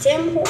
肩部。